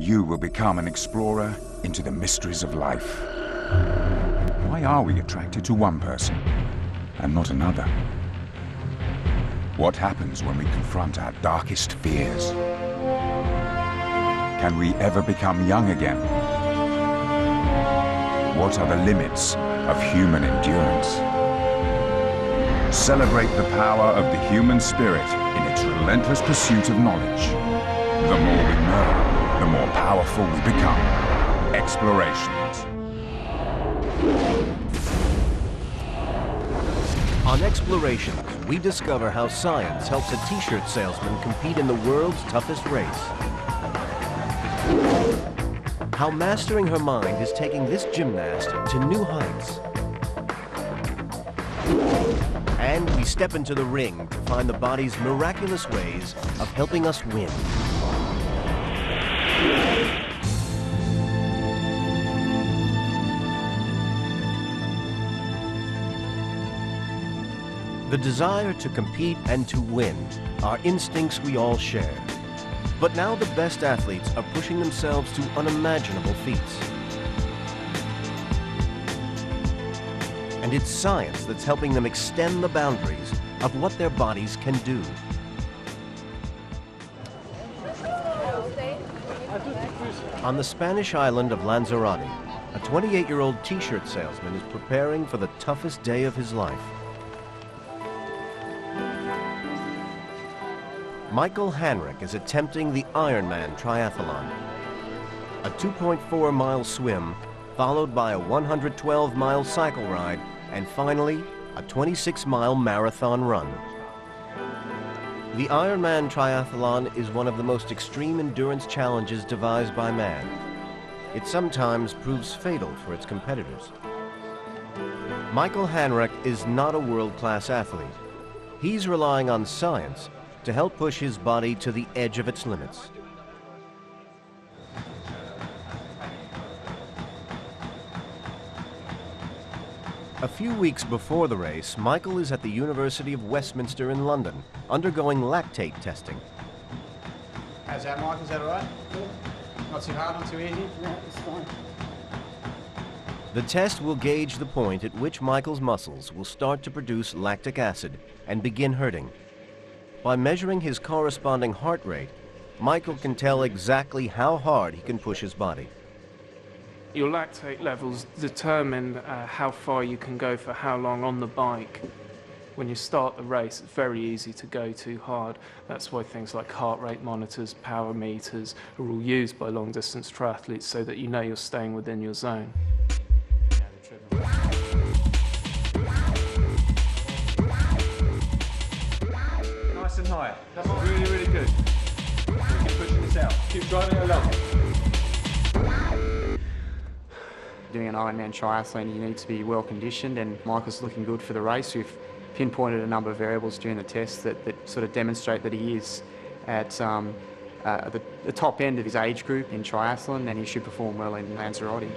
you will become an explorer into the mysteries of life. Why are we attracted to one person and not another? What happens when we confront our darkest fears? Can we ever become young again? What are the limits of human endurance? Celebrate the power of the human spirit in its relentless pursuit of knowledge. The more we know, the more powerful we become. Explorations. On Explorations, we discover how science helps a t-shirt salesman compete in the world's toughest race. How mastering her mind is taking this gymnast to new heights. And we step into the ring to find the body's miraculous ways of helping us win. The desire to compete and to win are instincts we all share. But now the best athletes are pushing themselves to unimaginable feats. And it's science that's helping them extend the boundaries of what their bodies can do. On the Spanish island of Lanzarote, a 28-year-old t-shirt salesman is preparing for the toughest day of his life. Michael Hanreck is attempting the Ironman triathlon. A 2.4 mile swim, followed by a 112 mile cycle ride, and finally, a 26 mile marathon run. The Ironman triathlon is one of the most extreme endurance challenges devised by man. It sometimes proves fatal for its competitors. Michael Hanreck is not a world-class athlete. He's relying on science to help push his body to the edge of its limits. A few weeks before the race, Michael is at the University of Westminster in London, undergoing lactate testing. How's that, Mike? Is that all right? Not too hard, not too easy? Yeah, it's fine. The test will gauge the point at which Michael's muscles will start to produce lactic acid and begin hurting. By measuring his corresponding heart rate, Michael can tell exactly how hard he can push his body. Your lactate levels determine uh, how far you can go for how long on the bike. When you start the race, it's very easy to go too hard. That's why things like heart rate monitors, power meters are all used by long distance triathletes so that you know you're staying within your zone. Nice and high. That's really, really good. Keep pushing this out. Keep driving along. Doing an Ironman triathlon, you need to be well conditioned, and Michael's looking good for the race. We've pinpointed a number of variables during the test that, that sort of demonstrate that he is at um, uh, the, the top end of his age group in triathlon, and he should perform well in Lanzarote.